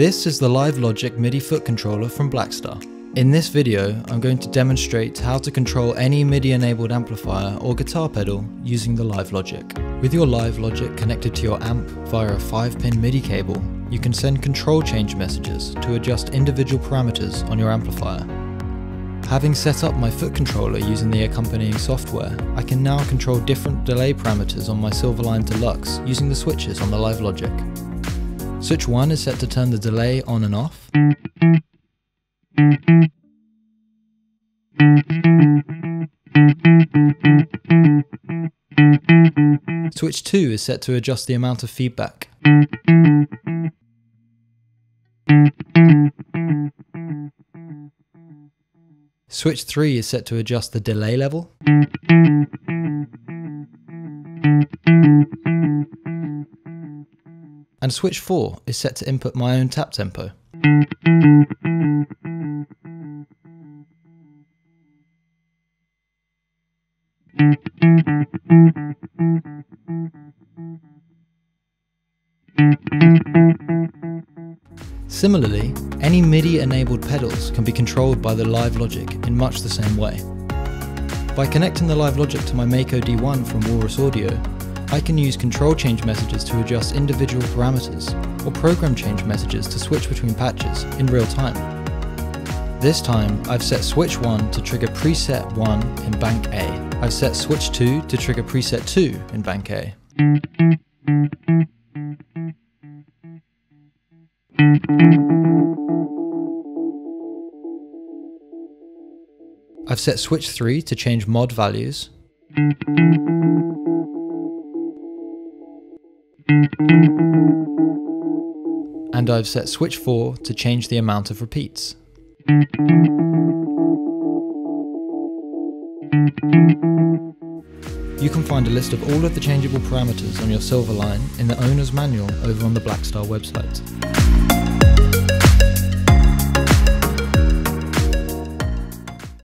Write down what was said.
This is the Live Logic MIDI foot controller from Blackstar. In this video, I'm going to demonstrate how to control any MIDI enabled amplifier or guitar pedal using the Live Logic. With your Live Logic connected to your amp via a 5-pin MIDI cable, you can send control change messages to adjust individual parameters on your amplifier. Having set up my foot controller using the accompanying software, I can now control different delay parameters on my Silverline Deluxe using the switches on the Live Logic. Switch 1 is set to turn the delay on and off. Switch 2 is set to adjust the amount of feedback. Switch 3 is set to adjust the delay level. And switch 4 is set to input my own tap tempo. Similarly, any MIDI enabled pedals can be controlled by the Live Logic in much the same way. By connecting the Live Logic to my Mako D1 from Walrus Audio, I can use control change messages to adjust individual parameters, or program change messages to switch between patches in real time. This time, I've set switch 1 to trigger preset 1 in bank A. I've set switch 2 to trigger preset 2 in bank A. I've set switch 3 to change mod values. And I've set switch 4 to change the amount of repeats. You can find a list of all of the changeable parameters on your Silverline in the owner's manual over on the Blackstar website.